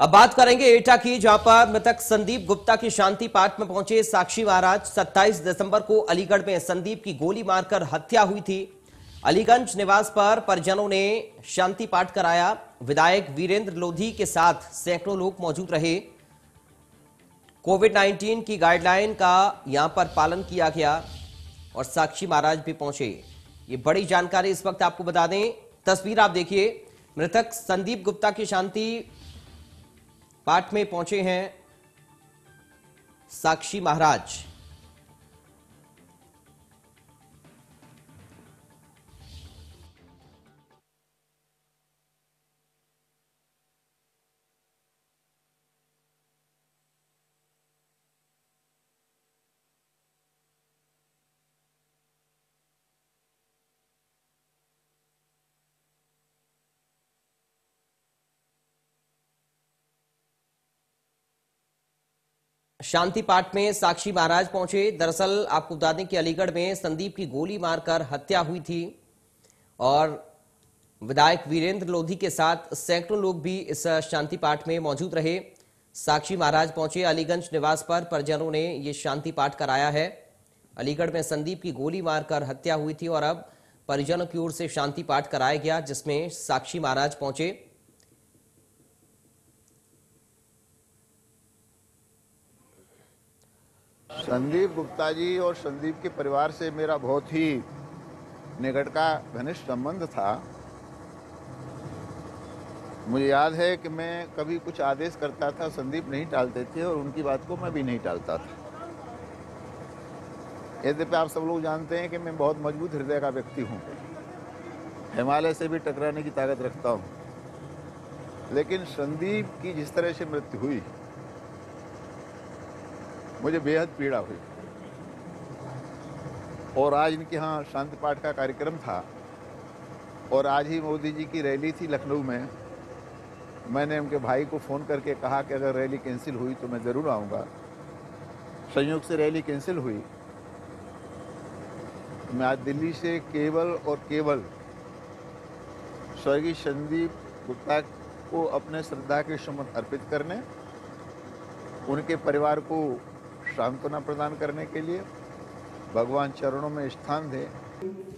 अब बात करेंगे एटा की, जहाँ पर मृतक संदीप गुप्ता की शांति पाठ में पहुँचे। साक्षी महाराज 27 दिसंबर को अलीगढ़ में संदीप की गोली मारकर हत्या हुई थी। अलीगंज निवास पर परिजनों ने शांति पाठ कराया। विधायक वीरेंद्र लोधी के साथ सैकड़ों लोग मौजूद रहे। कोविड 19 की गाइडलाइन का यहाँ पर पालन किया गया और साक्षी महाराज भी पहुँचे। ये बड़ी जानकारी इस वक्त आपको बता दें। तस्वीर आप देखिए। मृतक संदीप गुप्ता की शांति पाठ में पहुँचे हैं साक्षी महाराज। शांति पाठ में साक्षी महाराज पहुँचे। दरअसल, आपको बता दें कि अलीगढ़ में संदीप की गोली मारकर हत्या हुई थी और विधायक वीरेंद्र लोधी के साथ सैकड़ों लोग भी इस शांति पाठ में मौजूद रहे। साक्षी महाराज पहुँचे अलीगंज निवास पर। परिजनों ने ये शांति पाठ कराया है। अलीगढ़ में संदीप की गोली मारकर हत्या हुई थी और अब परिजनों की ओर से शांति पाठ कराया गया, जिसमें साक्षी महाराज पहुँचे। संदीप गुप्ता जी और संदीप के परिवार से मेरा बहुत ही निकट का घनिष्ठ संबंध था। मुझे याद है कि मैं कभी कुछ आदेश करता था, संदीप नहीं टालते थे और उनकी बात को मैं भी नहीं टालता था। यद्यपि आप सब लोग जानते हैं कि मैं बहुत मज़बूत हृदय का व्यक्ति हूँ। हिमालय से भी टकराने की ताकत रखता हूँ। लेकिन संदीप की जिस तरह से मृत्यु हुई मुझे बेहद पीड़ा हुई। और आज इनके यहाँ शांति पाठ का कार्यक्रम था। और आज ही मोदी जी की रैली थी लखनऊ में। मैंने उनके भाई को फ़ोन करके कहा कि अगर रैली कैंसिल हुई तो मैं ज़रूर आऊँगा। संयोग से रैली कैंसिल हुई। मैं आज दिल्ली से केवल और केवल स्वर्गीय संदीप गुप्ता को अपने श्रद्धा के सुमन अर्पित करने, उनके परिवार को सांत्वना प्रदान करने के लिए भगवान चरणों में स्थान दें।